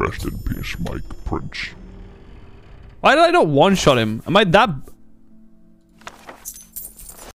Rest in peace, Mike Prince. Why did I not one-shot him? Am I that